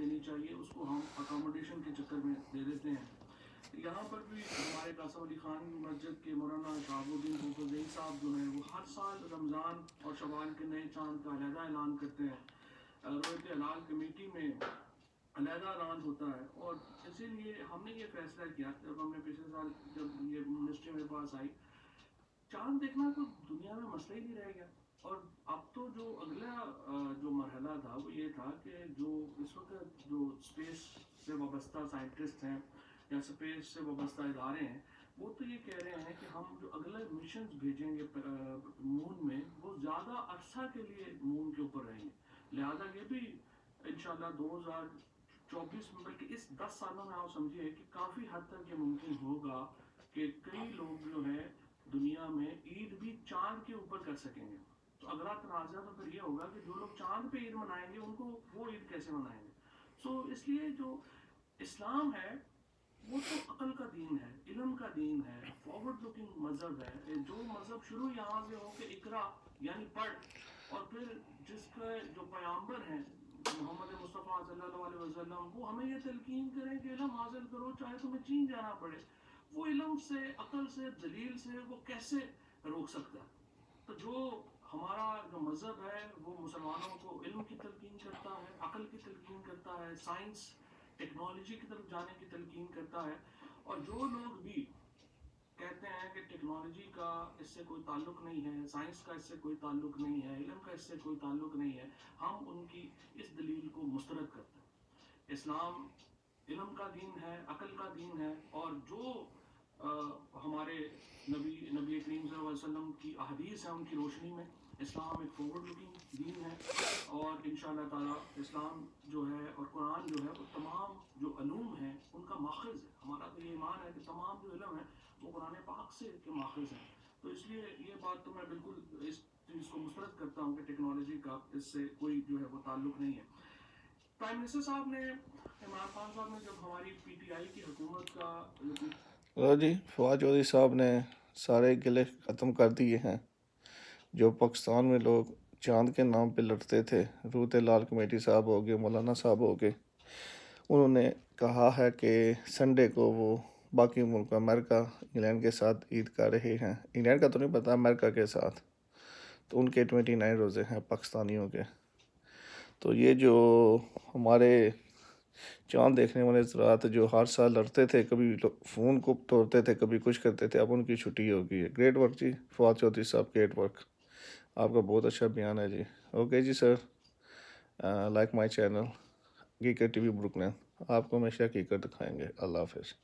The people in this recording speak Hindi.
देनी चाहिए, उसको हम अकोमोडेशन के चक्कर में दे देते हैं। यहाँ पर भी हमारे कासम अली खान मस्जिद के मौलाना शहाबुद्दीन फुफजई साहब जो हैं, वो हर साल रमज़ान और शवाल के नए चाँद का अलहदा ऐलान करते हैं। रोयत हलाल कमेटी में अलहदा ऐलान होता है और इसीलिए हमने ये फैसला किया, जब हमने पिछले साल जब ये मिनिस्ट्री मेरे पास आई। चाँद देखना तो दुनिया में मसला ही नहीं रह गया। और अब तो जो अगला जो मरहला था, वो ये था कि जो इस वक्त जो स्पेस से वाबस्ता साइंटिस्ट हैं या स्पेस से वाबस्ता इदारे हैं, वो तो ये कह रहे हैं कि हम जो अगले मिशन भेजेंगे मून में, वो ज़्यादा अरसा के लिए मून के ऊपर रहेंगे। लिहाजा ये भी इन दो हज़ार चौबीस में बल्कि इस दस सालों में आप समझिए कि काफ़ी हद तक ये मुमकिन होगा कि कई लोग जो है दुनिया में ईद भी चाँद के ऊपर कर सकेंगे। तो अगला तनाज़ा तो फिर ये होगा कि जो लोग चाँद पे ईद मनाएँगे, उनको वो ईद कैसे मनाएँगे? सो इसलिए जो इस्लाम है, वो तो अकल का दीन है, इल्म का दीन है फॉरवर्ड लुकिंग मज़हब है जो मज़हब शुरू यहाँ से हो के इकरा, यानी पढ़, और फिर जिसका जो पयाम्बर हैं, मोहम्मद मुस्तफ़ा सल्लल्लाहु वसल्लम, वो हमें ये तलकीन करें कि इल्म हासिल करो, चाहे तुम्हें चीन जाना पड़े। वो इलम से, अकल से, दलील से वो कैसे रोक सकता है? तो जो हमारा जो मज़हब है, वो मुसलमानों को इल्म की तलकीन करता है, अकल की तलकीन करता है, साइंस, टेक्नोलॉजी की तरफ़ जाने की तलकीन करता है। और जो लोग भी कहते हैं कि टेक्नोलॉजी का इससे कोई ताल्लुक नहीं है, साइंस का इससे कोई ताल्लुक नहीं है, इलम का इससे कोई ताल्लुक नहीं है, हम उनकी इस दलील को मुस्तरद करते हैं। इस्लाम इलम का दीन है, अकल का दीन है, और जो हमारे नबी नबी करीम वसल्लम की अहदीस है, उनकी रोशनी में इस्लाम एक फॉरवर्ड लुकिंग दीन है और इन ताला इस्लाम जो है और कुरान जो है, वो तमाम जो अलूम है, उनका माखज़ है। हमारा तो ये ईमान है कि तमाम जो इलम है, वो कुरान पाक से के माखज़ हैं। तो इसलिए ये बात तो मैं बिल्कुल इस चीज़ को मुस्तरद करता हूँ कि टेक्नोलॉजी का इससे कोई जो है वो ताल्लुक नहीं है। प्राइम मिनिस्टर साहब ने, इमरान खान साहब ने जब हमारी पी टी आई की हुकूमत का जी, फवाद चौधरी साहब ने सारे गिले ख़त्म कर दिए हैं, जो पाकिस्तान में लोग चाँद के नाम पे लड़ते थे, रूत लाल कमेटी साहब हो गए, मौलाना साहब हो गए। उन्होंने कहा है कि संडे को वो बाकी मुल्क अमेरिका, इंग्लैंड के साथ ईद कर रहे हैं। इंग्लैंड का तो नहीं पता, अमेरिका के साथ। तो उनके ट्वेंटी नाइन रोज़े हैं, पाकिस्तानियों के। तो ये जो हमारे चाँद देखने वाले ज़रात जो हर साल लड़ते थे, कभी फ़ोन को तोड़ते थे, कभी कुछ करते थे, अब उनकी छुट्टी हो गई है। ग्रेट वर्क जी, फवाद चौधरी साहब ग्रेट वर्क आपका बहुत अच्छा बयान है जी। ओके जी सर लाइक माई चैनल गीकर टी वी ब्रुकलैन आपको हमेशा कीकर दिखाएँगे। अल्लाह हाफिज़।